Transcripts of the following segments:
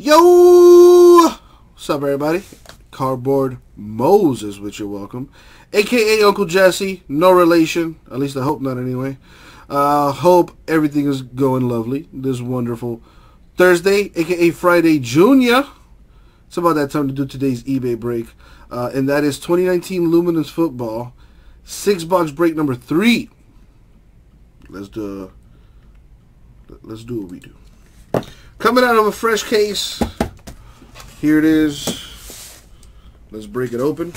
Yo! What's up, everybody? Cardboard Moses with your welcome. AKA Uncle Jesse. No relation. At least I hope not, anyway. Uh, hope everything is going lovely this wonderful Thursday, aka Friday Junior. It's about that time to do today's eBay break. Uh, and that is 2019 Luminance Football. Six box break number three. Let's do let's do what we do. Coming out of a fresh case. Here it is. Let's break it open.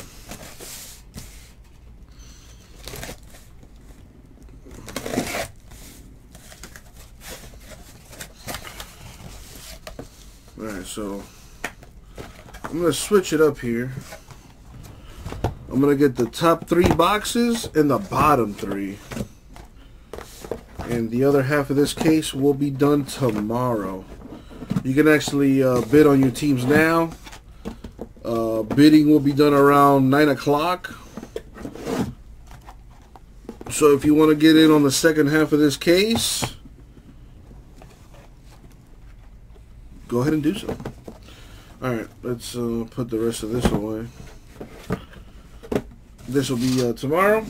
Alright, so I'm going to switch it up here. I'm going to get the top three boxes and the bottom three. And the other half of this case will be done tomorrow. You can actually uh, bid on your teams now. Uh, bidding will be done around 9 o'clock. So if you want to get in on the second half of this case, go ahead and do so. Alright, let's uh, put the rest of this away. This will be uh, tomorrow.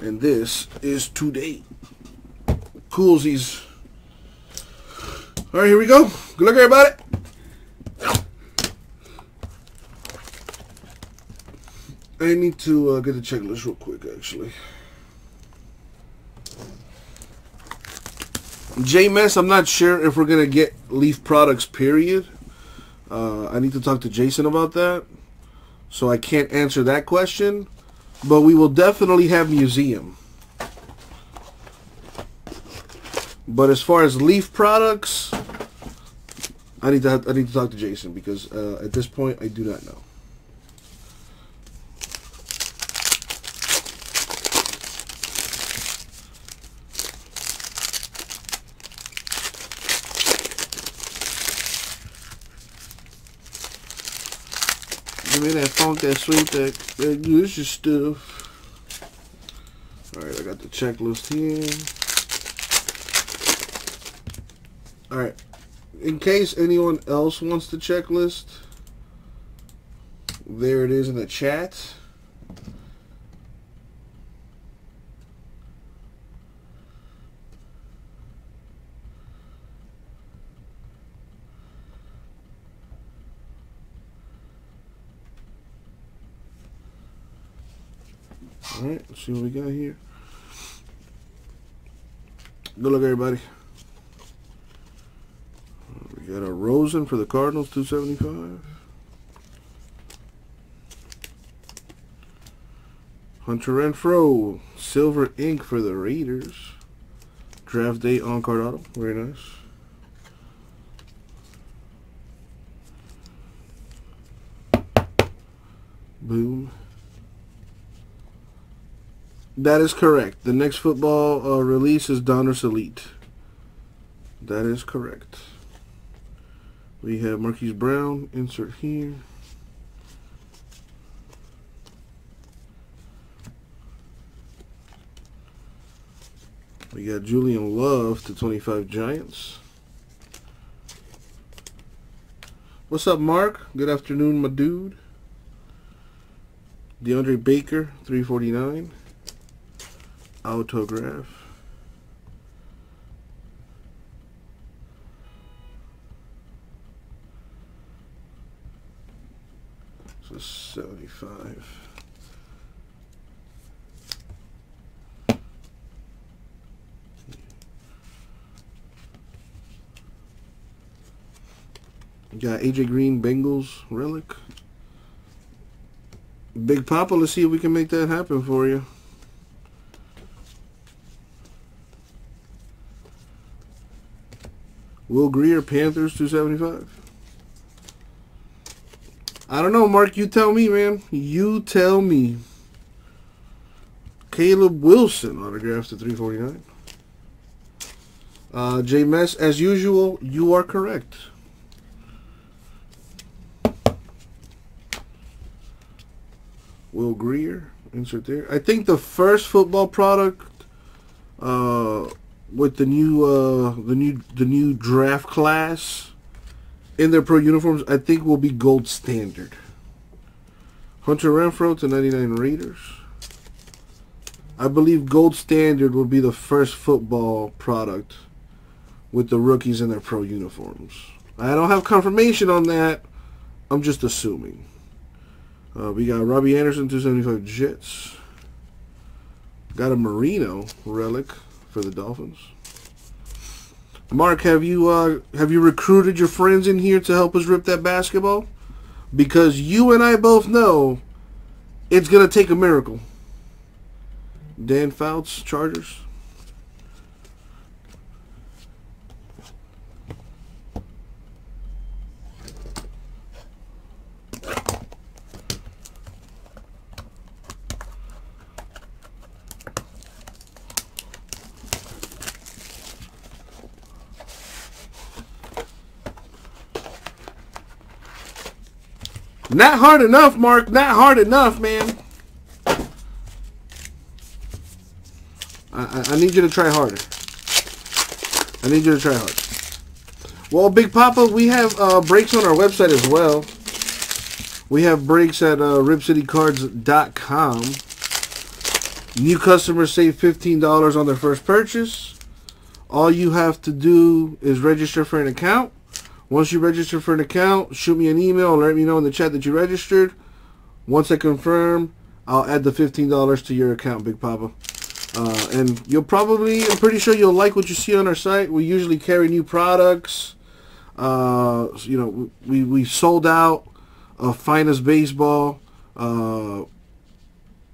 And this is today. Coolsies. Alright, here we go. Good luck, everybody. I need to uh, get the checklist real quick, actually. J-Mess, I'm not sure if we're going to get Leaf products, period. Uh, I need to talk to Jason about that. So I can't answer that question. But we will definitely have museum. But as far as Leaf products, I need to have, I need to talk to Jason because uh, at this point I do not know. Give me that funk, that sweet, that, that delicious stuff. Alright, I got the checklist here. Alright. In case anyone else wants the checklist, there it is in the chat. Alright, let's see what we got here. Good luck, everybody. Got a Rosen for the Cardinals, 275. Hunter Renfrow, Silver Ink for the Raiders. Draft day on card auto. Very nice. Boom. That is correct. The next football uh, release is Donruss Elite. That is correct. We have Marquise Brown. Insert here. We got Julian Love to 25 Giants. What's up, Mark? Good afternoon, my dude. DeAndre Baker, 349 autograph. So 75. Got AJ Green Bengals relic. Big Papa, let's see if we can make that happen for you. Will Grier, Panthers, 275. I don't know, Mark. You tell me, man. You tell me. Caleb Wilson, autographs to 349. Uh, J Mess, as usual, you are correct. Will Grier, insert there. I think the first football product uh, with the new uh, the new the new draft class in their pro uniforms, I think will be gold standard. Hunter Renfrow to 99 Raiders. I believe gold standard will be the first football product with the rookies in their pro uniforms. I don't have confirmation on that. I'm just assuming. Uh, we got Robbie Anderson, 275 Jets. Got a Marino relic for the Dolphins. Mark, have you uh, have you recruited your friends in here to help us rip that basketball? Because you and I both know it's gonna take a miracle. Dan Fouts, Chargers. Not hard enough, Mark. Not hard enough, man. I, I, I need you to try harder. I need you to try harder. Well, Big Papa, we have uh, breaks on our website as well. We have breaks at uh, ripcitycards.com. New customers save $15 on their first purchase. All you have to do is register for an account. Once you register for an account, shoot me an email and let me know in the chat that you registered. Once I confirm, I'll add the $15 to your account, Big Papa. Uh, and you'll probably, I'm pretty sure you'll like what you see on our site. We usually carry new products. Uh, you know, we, we sold out of Finest Baseball. Uh,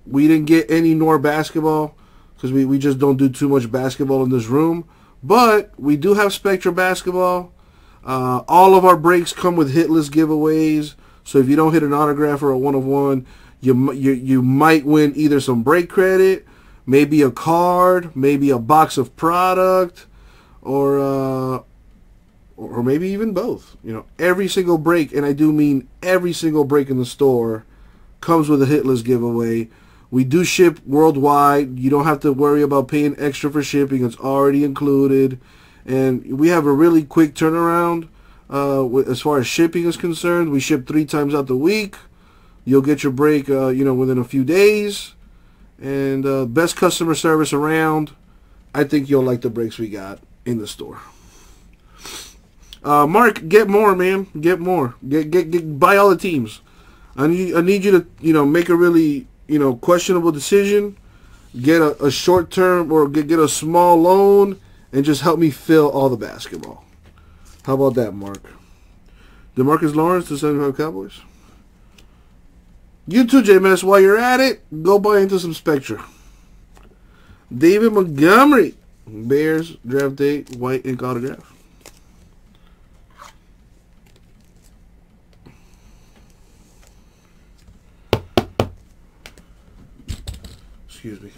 we didn't get any nor basketball because we, we just don't do too much basketball in this room. But we do have Spectra basketball. Uh, all of our breaks come with hit list giveaways. So if you don't hit an autograph or a one of one, you, you you might win either some break credit, maybe a card, maybe a box of product, or uh, or maybe even both. You know, every single break, and I do mean every single break in the store, comes with a hit list giveaway. We do ship worldwide. You don't have to worry about paying extra for shipping. It's already included and we have a really quick turnaround uh, as far as shipping is concerned. We ship three times out the week. You'll get your break, uh, you know, within a few days, and uh, best customer service around. I think you'll like the breaks we got in the store. Uh, Mark, get more, man. Get more. Get, get get buy all the teams. I need I need you to you know make a really you know questionable decision. Get a, a short term or get get a small loan and just help me fill all the basketball. How about that, Mark? Demarcus Lawrence to 75 Cowboys. You too, JMS. While you're at it, go buy into some Spectra. David Montgomery. Bears draft date, white ink autograph. Excuse me.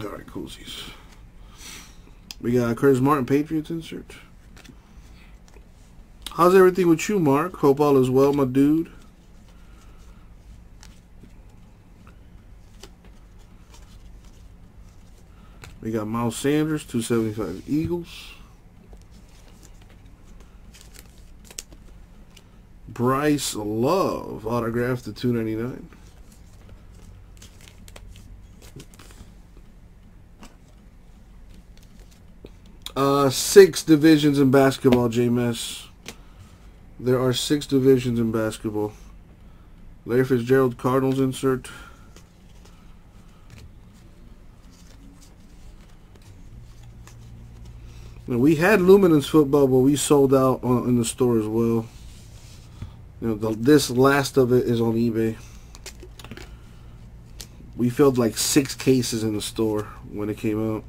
All right, coolsies. We got Curtis Martin, Patriots insert. How's everything with you, Mark? Hope all is well, my dude. We got Miles Sanders, 275 Eagles. Bryce Love, autographed to 299. Six divisions in basketball, JMS. There are six divisions in basketball. Larry Fitzgerald Cardinals insert. Now, we had Luminance football, but we sold out on, in the store as well. You know, the, this last of it is on eBay. We filled like six cases in the store when it came out.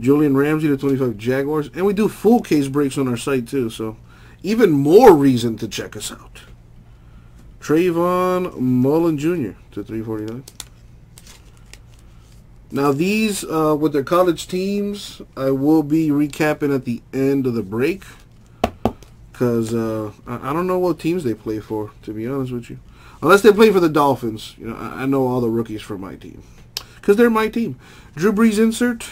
Jalen Ramsey to 25 Jaguars. And we do full case breaks on our site too, so even more reason to check us out. Trayvon Mullen Jr. to 349. Now these, uh, with their college teams, I will be recapping at the end of the break. Because uh, I, I don't know what teams they play for, to be honest with you. Unless they play for the Dolphins. You know, I, I know all the rookies for my team. Because they're my team. Drew Brees insert.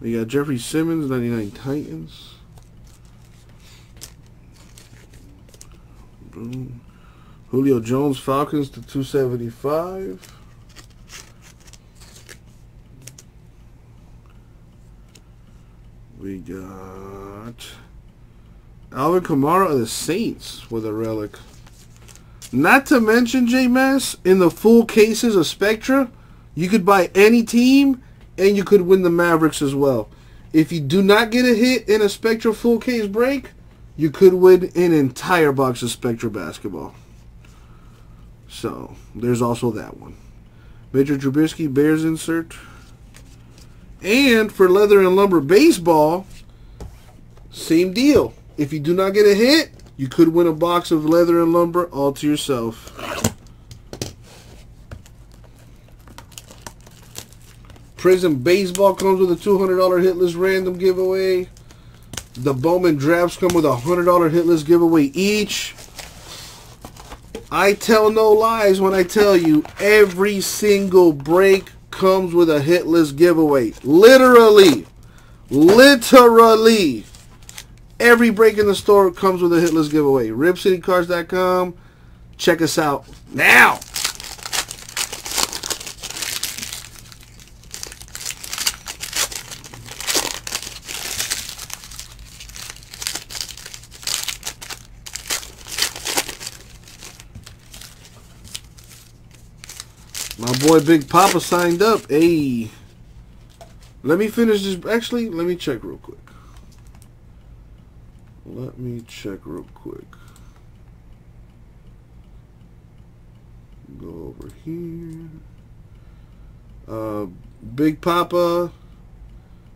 We got Jeffrey Simmons, 99 Titans. Boom. Julio Jones, Falcons to 275. We got Alvin Kamara of the Saints with a relic. Not to mention, J-Mass, in the full cases of Spectra, you could buy any team and you could win the Mavericks as well. If you do not get a hit in a Spectra full case break, you could win an entire box of Spectra basketball. So, there's also that one. Major Trubisky Bears insert. And for Leather and Lumber Baseball, same deal. If you do not get a hit, you could win a box of Leather and Lumber all to yourself. Prizm Baseball comes with a $200 hitless random giveaway. The Bowman Drafts come with a $100 hitless giveaway each. I tell no lies when I tell you every single break comes with a hitless giveaway. Literally. Literally. Every break in the store comes with a hitless giveaway. RipCityCards.com. Check us out now. My boy Big Papa signed up. Hey. Let me finish this. Actually, let me check real quick. Let me check real quick. Go over here. Uh, Big Papa,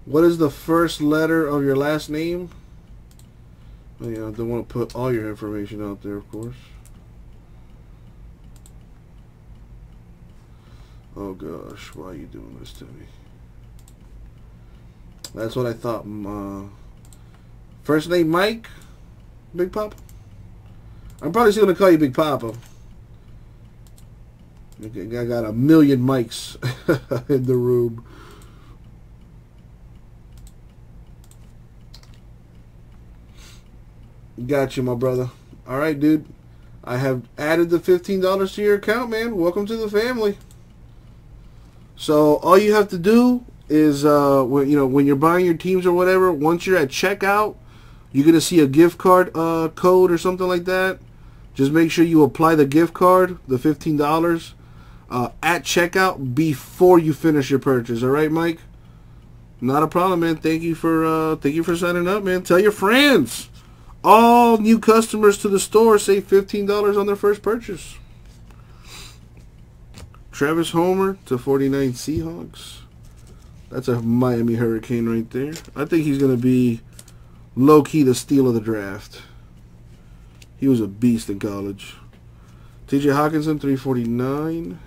what is the first letter of your last name? Oh, yeah, I don't want to put all your information out there, of course. Oh gosh, why are you doing this to me? That's what I thought. Uh, first name Mike, Big Papa. I'm probably still gonna call you Big Papa. I got a million mics in the room. Got you, my brother. All right, dude. I have added the $15 to your account, man. Welcome to the family. So all you have to do is, uh, when, you know, when you're buying your teams or whatever, once you're at checkout, you're going to see a gift card uh, code or something like that. Just make sure you apply the gift card, the $15, uh, at checkout before you finish your purchase. All right, Mike? Not a problem, man. Thank you for uh, thank you for signing up, man. Tell your friends. All new customers to the store save $15 on their first purchase. Travis Homer to 49 Seahawks. That's a Miami Hurricane right there. I think he's going to be low-key the steal of the draft. He was a beast in college. TJ Hockenson, 349.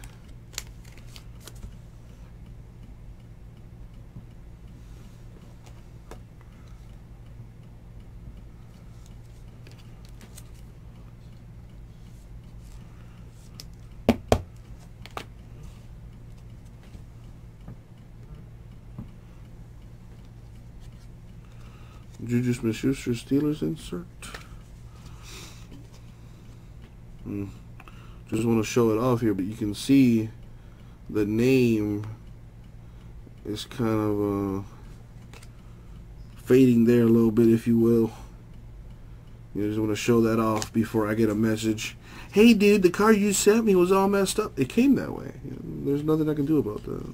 Juju Smith-Schuster Steelers insert. Hmm. Just want to show it off here, but you can see the name is kind of uh, fading there a little bit, if you will. You just want to show that off before I get a message. Hey, dude, the car you sent me was all messed up. It came that way. There's nothing I can do about that.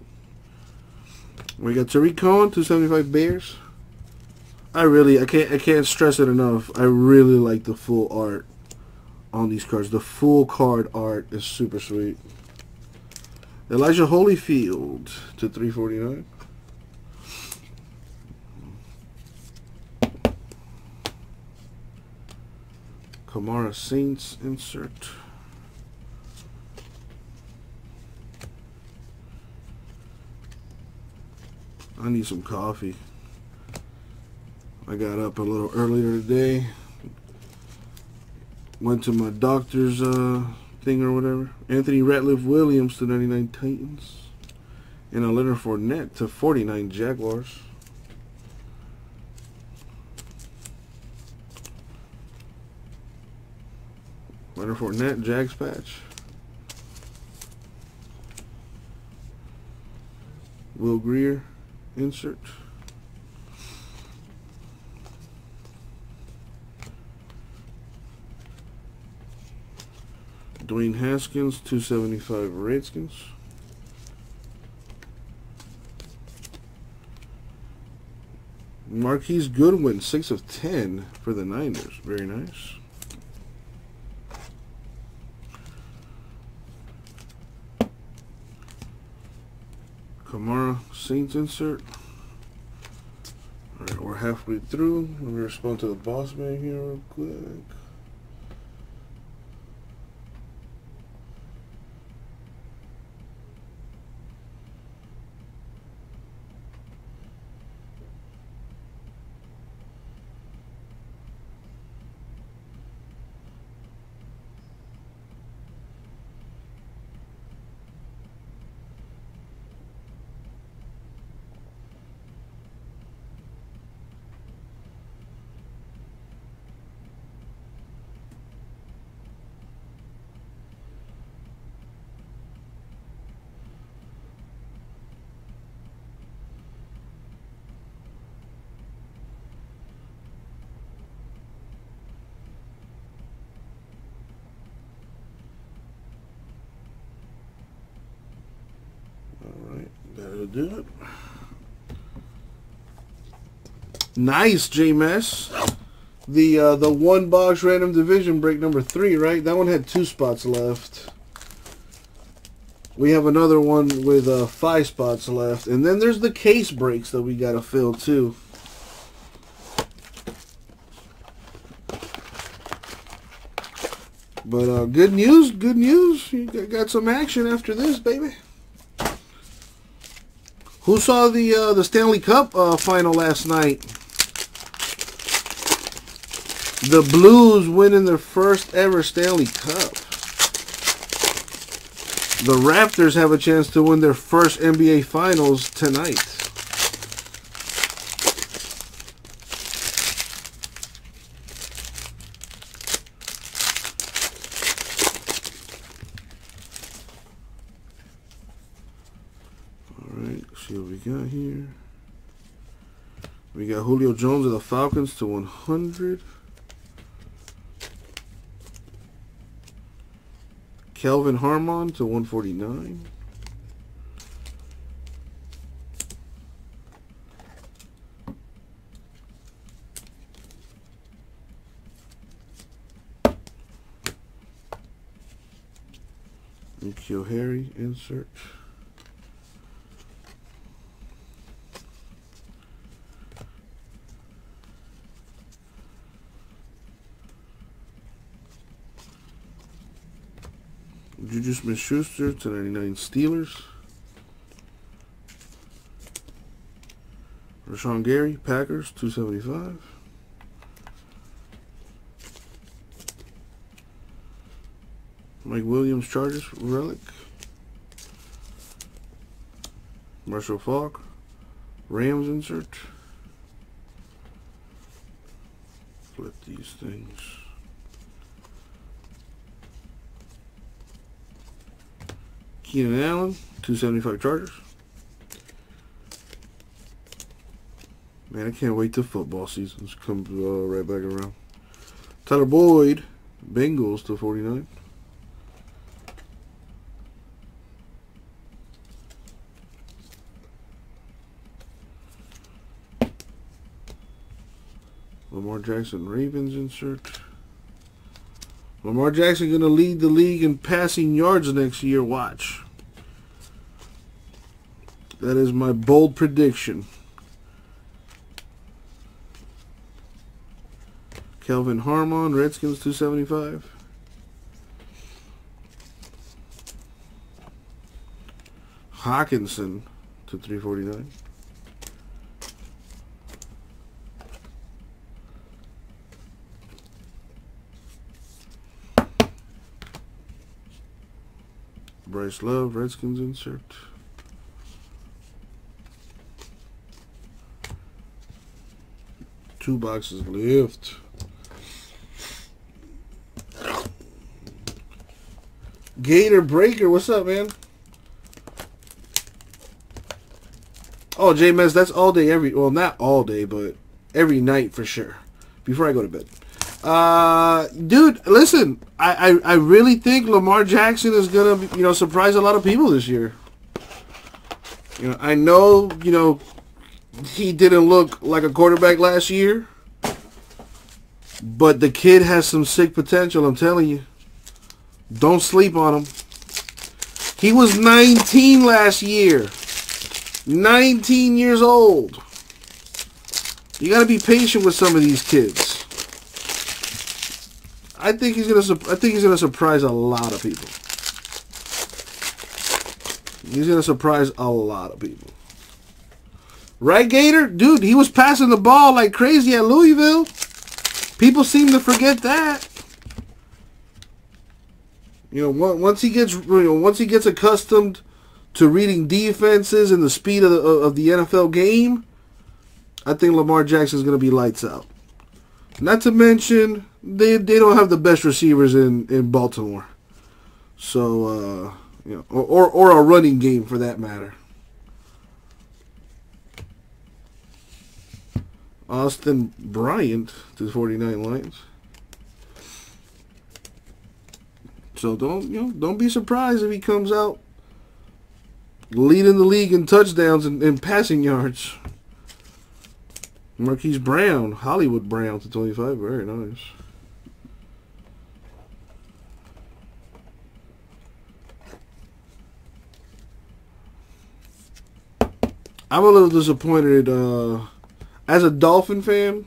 We got Tarik Cohen, 275 Bears. I really, I can't, I can't stress it enough. I really like the full art on these cards. The full card art is super sweet. Elijah Holyfield to 349. Kamara Saints insert. I need some coffee. I got up a little earlier today. Went to my doctor's uh, thing or whatever. Anthony Ratliff Williams to 99 Titans. And a Leonard Fournette to 49 Jaguars. Leonard Fournette, Jags patch. Will Grier insert. Dwayne Haskins, 275 Redskins. Marquise Goodwin, 6 of 10 for the Niners. Very nice. Kamara Saints insert. Alright, we're halfway through. Let me respond to the boss man here real quick. Alright, that'll do it. Nice, J-Mess. The uh, the one box random division break number three, right? That one had two spots left. We have another one with uh, five spots left. And then there's the case breaks that we got to fill, too. But uh, good news, good news. You got some action after this, baby. Who saw the uh, the Stanley Cup uh, final last night? The Blues winning their first ever Stanley Cup. The Raptors have a chance to win their first NBA Finals tonight. Alright, see what we got here. We Julio Jones of the Falcons to 100. Kelvin Harmon to 149. N'Keal Harry insert. Juju Smith-Schuster to 99 Steelers. Rashan Gary, Packers, 275. Mike Williams, Chargers, Relic. Marshall Faulk, Rams insert. Flip these things. Keenan Allen, 275 Chargers. Man, I can't wait till football seasons come uh, right back around. Tyler Boyd, Bengals to 49. Lamar Jackson, Ravens insert. Lamar Jackson going to lead the league in passing yards next year. Watch. That is my bold prediction. Kelvin Harmon, Redskins 275. Hockenson to 349. Bryce Love, Redskins insert. Two boxes left. Gator Breaker, what's up, man? Oh, J Mez, that's all day, every well, not all day, but every night for sure. Before I go to bed. Uh, dude, listen, I, I, I really think Lamar Jackson is gonna you know surprise a lot of people this year. You know, I know you know he didn't look like a quarterback last year, but the kid has some sick potential. I'm telling you. Don't sleep on him. He was 19 last year. 19 years old. You got to be patient with some of these kids. I think he's gonna. I think he's gonna surprise a lot of people. He's gonna surprise a lot of people. Right, Gator? Dude, he was passing the ball like crazy at Louisville. People seem to forget that. You know, once he gets you know, once he gets accustomed to reading defenses and the speed of the of the NFL game, I think Lamar Jackson is going to be lights out. Not to mention they they don't have the best receivers in in Baltimore, so uh, you know, or, or or a running game for that matter. Austin Bryant to 49 Lions. So don't you know? Don't be surprised if he comes out leading the league in touchdowns and, and passing yards. Marquise Brown, Hollywood Brown to 25. Very nice. I'm a little disappointed. Uh, as a Dolphin fan,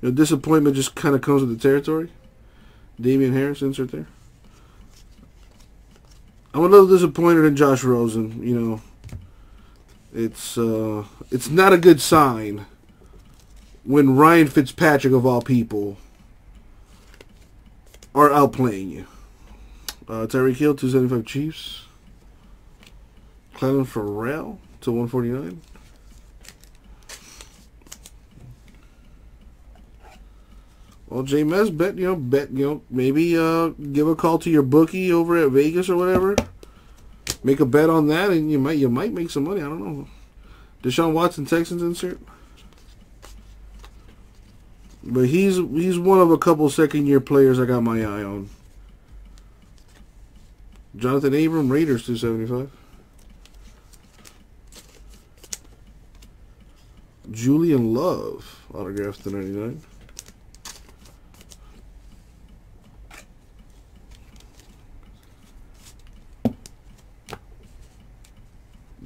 you know, disappointment just kind of comes with the territory. Damien Harris, insert there. I'm a little disappointed in Josh Rosen. You know, it's uh, it's not a good sign when Ryan Fitzpatrick of all people are outplaying you. Uh, Tyreek Hill, 275 Chiefs. Clelin Ferrell to 149. Well, J Mez, bet you know, bet you know, maybe uh, give a call to your bookie over at Vegas or whatever. Make a bet on that, and you might you might make some money. I don't know. Deshaun Watson, Texans insert. But he's he's one of a couple second year players I got my eye on. Johnathan Abram, Raiders, two seventy five. Julian Love, autographed to ninety nine.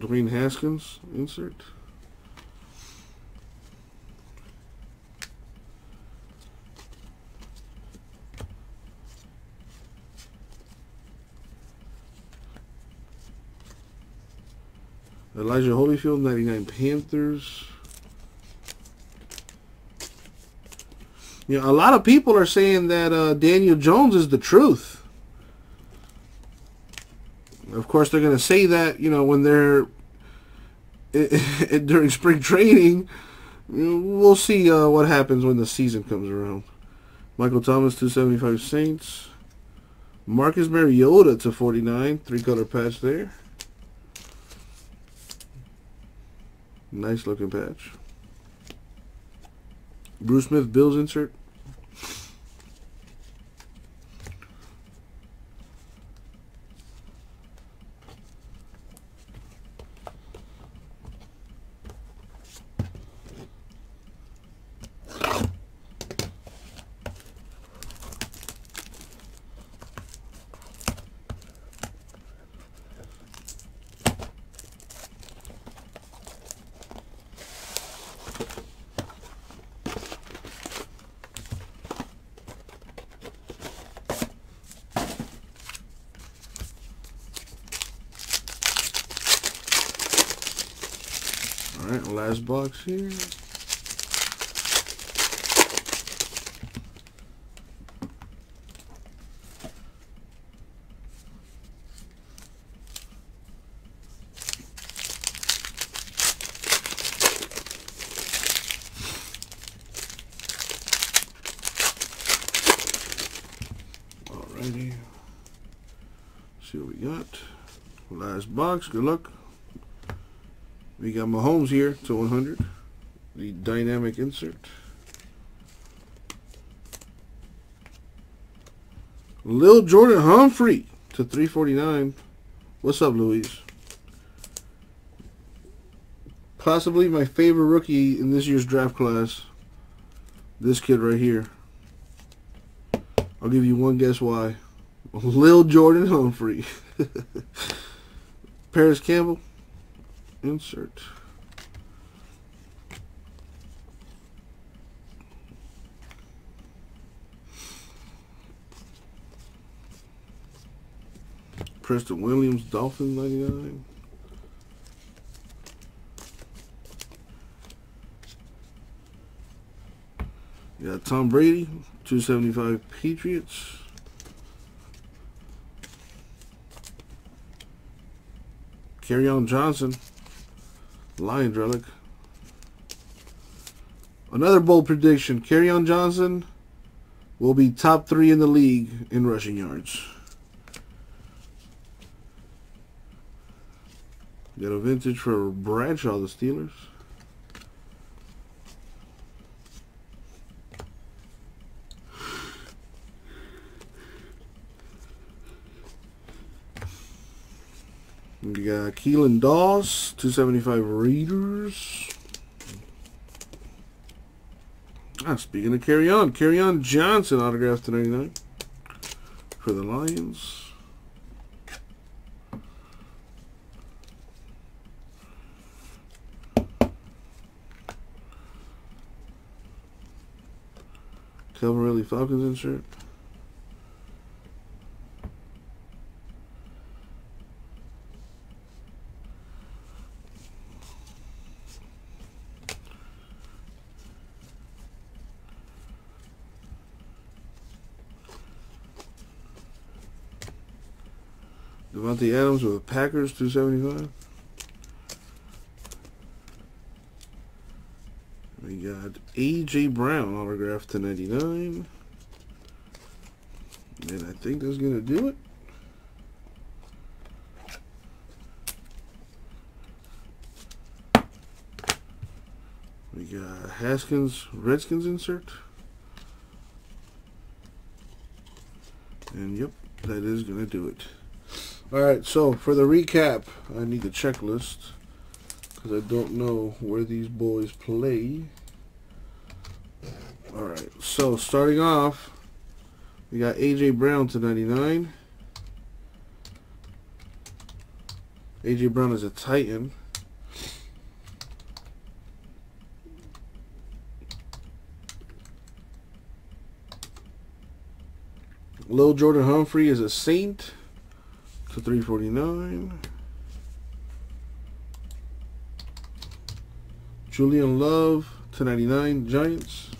Dwayne Haskins, insert. Elijah Holyfield, 99 Panthers. You know, a lot of people are saying that uh, Daniel Jones is the truth. Of course, they're going to say that, you know, when they're during spring training. We'll see uh, what happens when the season comes around. Michael Thomas, 275 Saints. Marcus Mariota to 49. Three-color patch there. Nice looking patch. Bruce Smith, Bills insert. All right, last box here. Alrighty. See what we got. Last box. Good luck. We got Mahomes here to 100. The dynamic insert. Lil Jordan Humphrey to 349. What's up, Louise? Possibly my favorite rookie in this year's draft class. This kid right here. I'll give you one guess why. Lil Jordan Humphrey. Parris Campbell. Insert. Preston Williams, Dolphins 99. You got Tom Brady, 275 Patriots. Kerryon Johnson, Lions relic. Another bold prediction. Kerryon Johnson will be top three in the league in rushing yards. Got a vintage for Bradshaw, the Steelers. We got Keelan Doss, 275 Raiders. Ah, speaking of Kerryon, Carry On Johnson autograph to 99 for the Lions. Calvin Falcons insert. Davante Adams with the Packers, 275. We got A.J. Brown autograph to 99. And I think that's going to do it. We got Haskins Redskins insert. And yep, that is going to do it. Alright, so for the recap, I need the checklist because I don't know where these boys play. Alright, so starting off, we got A.J. Brown to 99. A.J. Brown is a Titan. Lil Jordan Humphrey is a Saint to 349. Julian Love to 99 Giants.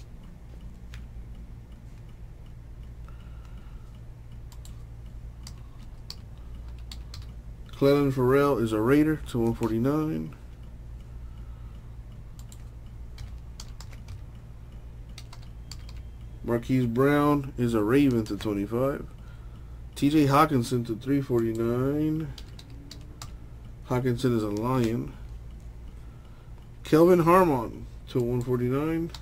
Clelin Ferrell is a Raider to 149. Marquise Brown is a Raven to 25. TJ Hockenson to 349. Hockenson is a Lion. Kelvin Harmon to 149.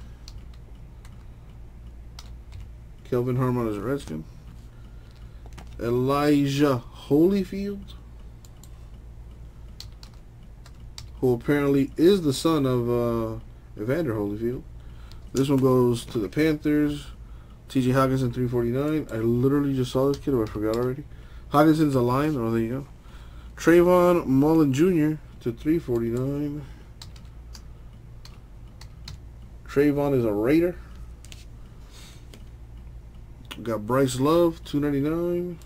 Kelvin Harmon is a Redskin. Elijah Holyfield, who apparently is the son of uh, Evander Holyfield. This one goes to the Panthers. TJ Hockenson, 349. I literally just saw this kid, or I forgot already. Hockenson's a line. Oh, there you go. Trayvon Mullen Jr. to 349. Trayvon is a Raider. Got Bryce Love, 299.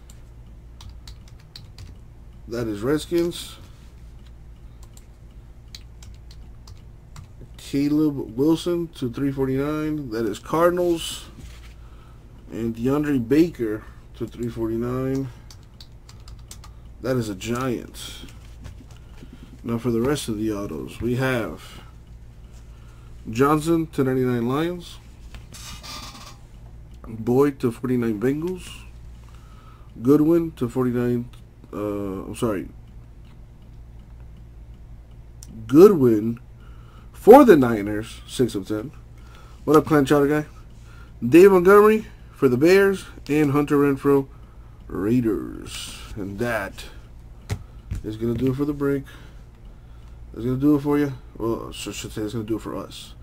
That is Redskins. Caleb Wilson to 349. That is Cardinals. And DeAndre Baker to 349. That is a Giant. Now for the rest of the autos, we have Johnson to 99 Lions. Boyd to 49 Bengals. Goodwin to 49. Uh, I'm sorry. Goodwin for the Niners, 6 of 10. What up, Clan Chowder Guy? Dave Montgomery for the Bears and Hunter Renfrow, Raiders. And that is going to do it for the break. It's going to do it for you. Well, I should say it's going to do it for us.